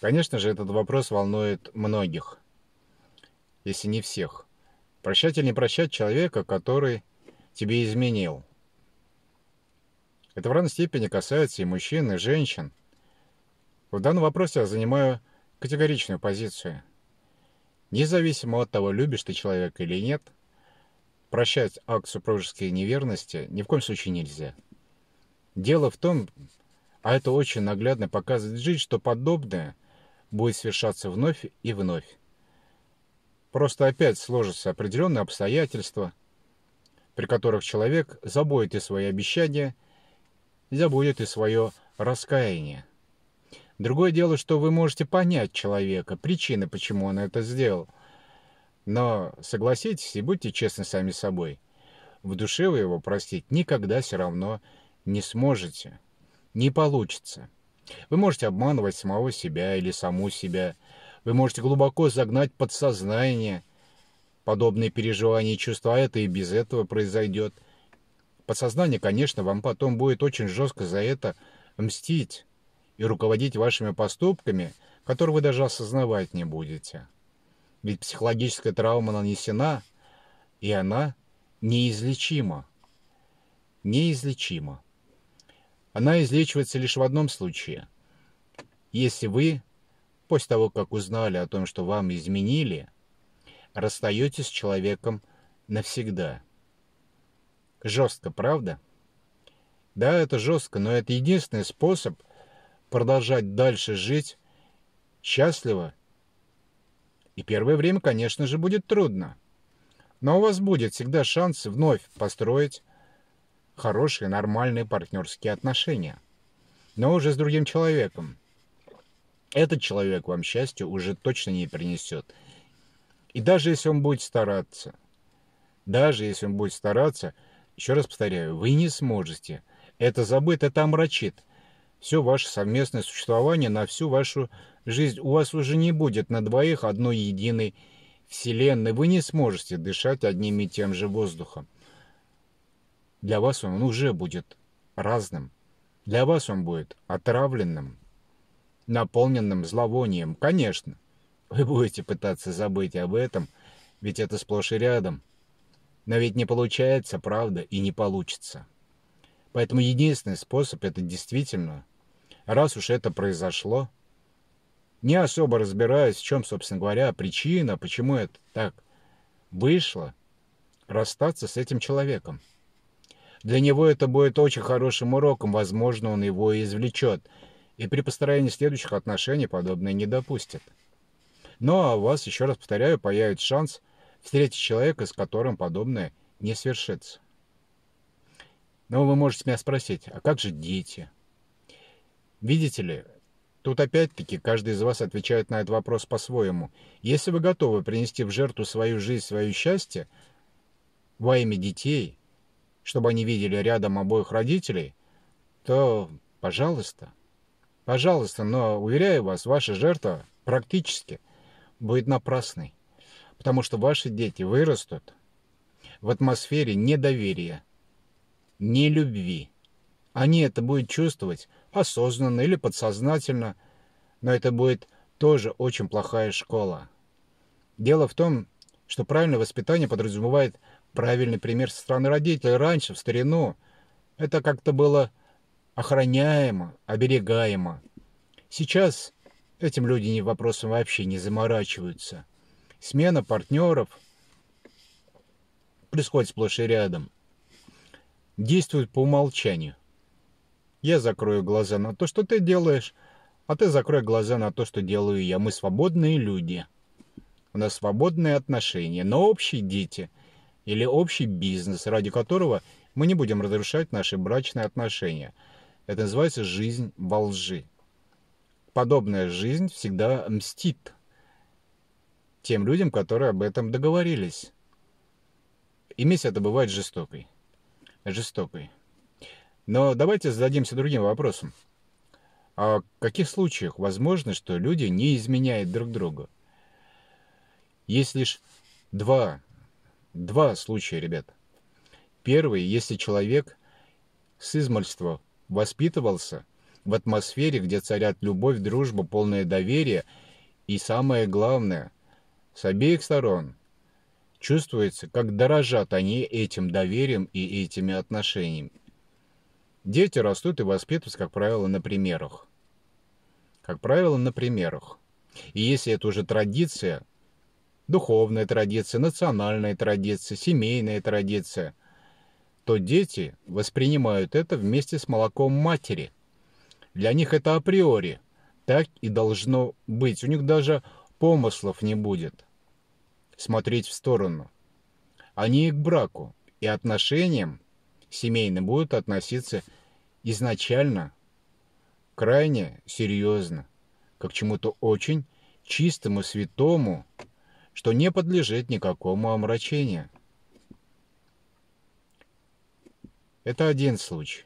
Конечно же, этот вопрос волнует многих, если не всех. Прощать или не прощать человека, который тебе изменил? Это в равной степени касается и мужчин, и женщин. В данном вопросе я занимаю категоричную позицию. Независимо от того, любишь ты человека или нет, прощать акт супружеской неверности ни в коем случае нельзя. Дело в том, а это очень наглядно показывает жизнь, что подобное будет совершаться вновь и вновь. Просто опять сложатся определенные обстоятельства, при которых человек забудет и свои обещания, забудет и свое раскаяние. Другое дело, что вы можете понять человека, причины, почему он это сделал. Но согласитесь и будьте честны сами собой. В душе вы его простить никогда все равно не сможете. Не получится. Вы можете обманывать самого себя или саму себя. Вы можете глубоко загнать подсознание подобные переживания и чувства, а это и без этого произойдет. Подсознание, конечно, вам потом будет очень жестко за это мстить и руководить вашими поступками, которые вы даже осознавать не будете. Ведь психологическая травма нанесена, и она неизлечима. Неизлечима. Она излечивается лишь в одном случае. Если вы, после того, как узнали о том, что вам изменили, расстаетесь с человеком навсегда. Жестко, правда? Да, это жестко, но это единственный способ продолжать дальше жить счастливо. И первое время, конечно же, будет трудно. Но у вас будет всегда шанс вновь построить хорошие, нормальные партнерские отношения. Но уже с другим человеком. Этот человек вам счастье уже точно не принесет. И даже если он будет стараться, даже если он будет стараться, еще раз повторяю, вы не сможете. Это забыть, это омрачит. Все ваше совместное существование на всю вашу жизнь. У вас уже не будет на двоих одной единой вселенной. Вы не сможете дышать одним и тем же воздухом. Для вас он уже будет разным. Для вас он будет отравленным, наполненным зловонием. Конечно, вы будете пытаться забыть об этом, ведь это сплошь и рядом. Но ведь не получается, правда, и не получится. Поэтому единственный способ это действительно, раз уж это произошло, не особо разбираясь, в чем, собственно говоря, причина, почему это так вышло, расстаться с этим человеком. Для него это будет очень хорошим уроком, возможно, он его и извлечет, и при построении следующих отношений подобное не допустит. Но у вас, еще раз повторяю, появится шанс встретить человека, с которым подобное не свершится. Но вы можете меня спросить, а как же дети? Видите ли, тут опять-таки каждый из вас отвечает на этот вопрос по-своему. Если вы готовы принести в жертву свою жизнь, свое счастье во имя детей – чтобы они видели рядом обоих родителей, то, пожалуйста, пожалуйста, но, уверяю вас, ваша жертва практически будет напрасной, потому что ваши дети вырастут в атмосфере недоверия, нелюбви. Они это будут чувствовать осознанно или подсознательно, но это будет тоже очень плохая школа. Дело в том, что правильное воспитание подразумевает правильный пример со стороны родителей. Раньше, в старину, это как-то было охраняемо, оберегаемо. Сейчас этим люди вопросом вообще не заморачиваются. Смена партнеров происходит сплошь и рядом. Действует по умолчанию. Я закрою глаза на то, что ты делаешь, а ты закрой глаза на то, что делаю я. Мы свободные люди. У нас свободные отношения, но общие дети – или общий бизнес, ради которого мы не будем разрушать наши брачные отношения. Это называется жизнь во лжи. Подобная жизнь всегда мстит тем людям, которые об этом договорились. И месть это бывает жестокой. Жестокой. Но давайте зададимся другим вопросом. А в каких случаях возможно, что люди не изменяют друг другу? Есть лишь два Два случая, ребят. Первый, если человек с измальства воспитывался в атмосфере, где царят любовь, дружба, полное доверие и самое главное, с обеих сторон чувствуется, как дорожат они этим доверием и этими отношениями. Дети растут и воспитываются, как правило, на примерах. Как правило, на примерах. И если это уже традиция, духовная традиция, национальная традиция, семейная традиция, то дети воспринимают это вместе с молоком матери. Для них это априори. Так и должно быть. У них даже помыслов не будет смотреть в сторону. Они и к браку, и отношениям семейным будут относиться изначально крайне серьезно, как к чему-то очень чистому, святому, что не подлежит никакому омрачению. Это один случай.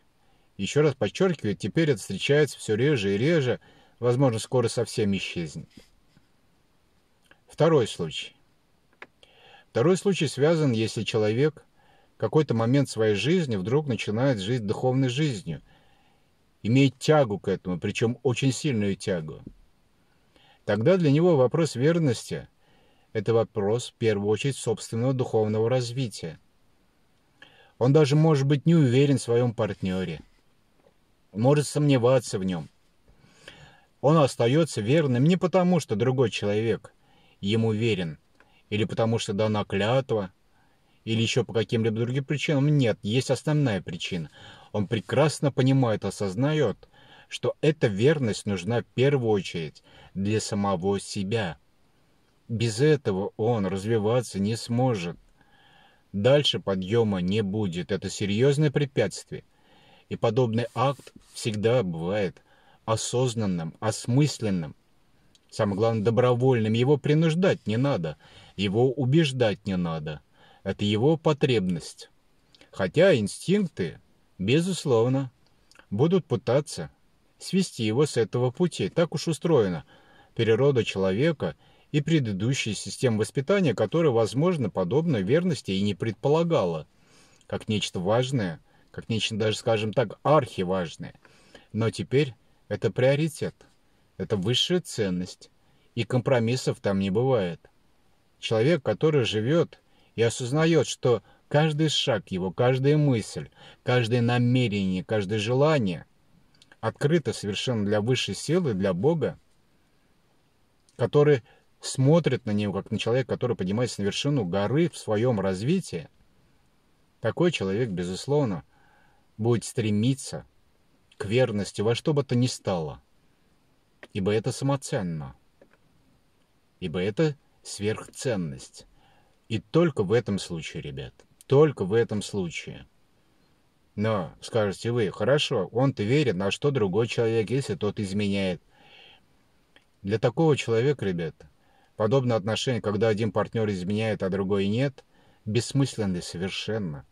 Еще раз подчеркиваю, теперь это встречается все реже и реже, возможно, скоро совсем исчезнет. Второй случай. Второй случай связан, если человек в какой-то момент своей жизни вдруг начинает жить духовной жизнью, имеет тягу к этому, причем очень сильную тягу. Тогда для него вопрос верности – это вопрос, в первую очередь, собственного духовного развития. Он даже может быть не уверен в своем партнере, может сомневаться в нем. Он остается верным не потому, что другой человек ему верен – или потому что дана клятва, или еще по каким-либо другим причинам. Нет, есть основная причина. Он прекрасно понимает, осознает, что эта верность нужна в первую очередь для самого себя. Без этого он развиваться не сможет. Дальше подъема не будет. Это серьезное препятствие. И подобный акт всегда бывает осознанным, осмысленным. Самое главное, добровольным. Его принуждать не надо. Его убеждать не надо. Это его потребность. Хотя инстинкты, безусловно, будут пытаться свести его с этого пути. Так уж устроена природа человека и предыдущая система воспитания, которая, возможно, подобной верности и не предполагала, как нечто важное, как нечто даже, скажем так, архиважное. Но теперь это приоритет, это высшая ценность, и компромиссов там не бывает. Человек, который живет и осознает, что каждый шаг его, каждая мысль, каждое намерение, каждое желание открыто совершенно для высшей силы, для Бога, который смотрит на него, как на человека, который поднимается на вершину горы в своем развитии, такой человек, безусловно, будет стремиться к верности во что бы то ни стало, ибо это самоценно, ибо это сверхценность. И только в этом случае, ребят, только в этом случае. Но, скажете вы, хорошо, он-то верит, на что другой человек, если тот изменяет. Для такого человека, ребят, подобное отношение, когда один партнер изменяет, а другой нет, бессмысленны совершенно.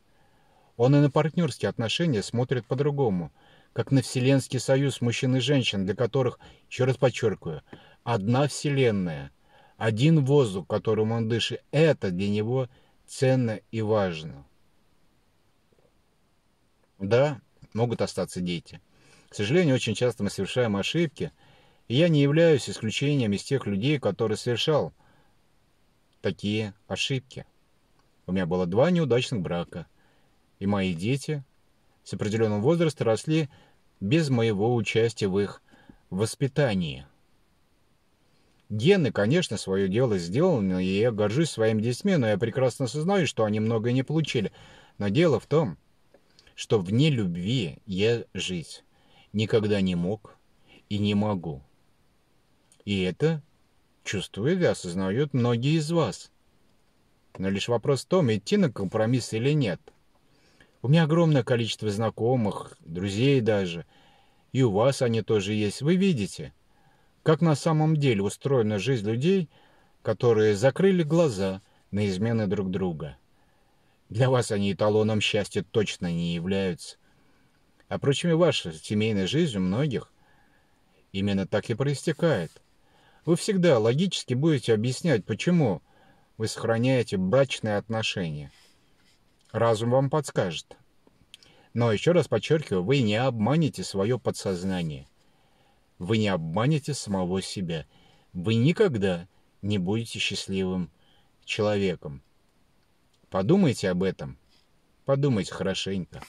Он и на партнерские отношения смотрит по-другому, как на Вселенский союз мужчин и женщин, для которых, еще раз подчеркиваю, одна Вселенная – один воздух, которым он дышит, это для него ценно и важно. Да, могут остаться дети. К сожалению, очень часто мы совершаем ошибки, я не являюсь исключением из тех людей, которые совершал такие ошибки. У меня было два неудачных брака, и мои дети с определенного возраста росли без моего участия в их воспитании – Гены, конечно, свое дело сделаны, и я горжусь своими детьми, но я прекрасно осознаю, что они многое не получили. Но дело в том, что вне любви я жить никогда не мог и не могу. И это чувствуют и осознают многие из вас. Но лишь вопрос в том, идти на компромисс или нет. У меня огромное количество знакомых, друзей даже, и у вас они тоже есть, вы видите – как на самом деле устроена жизнь людей, которые закрыли глаза на измены друг друга. Для вас они эталоном счастья точно не являются. А впрочем, и ваша семейная жизнь у многих именно так и проистекает. Вы всегда логически будете объяснять, почему вы сохраняете брачные отношения. Разум вам подскажет. Но еще раз подчеркиваю, вы не обманете свое подсознание – вы не обманете самого себя. Вы никогда не будете счастливым человеком. Подумайте об этом. Подумайте хорошенько.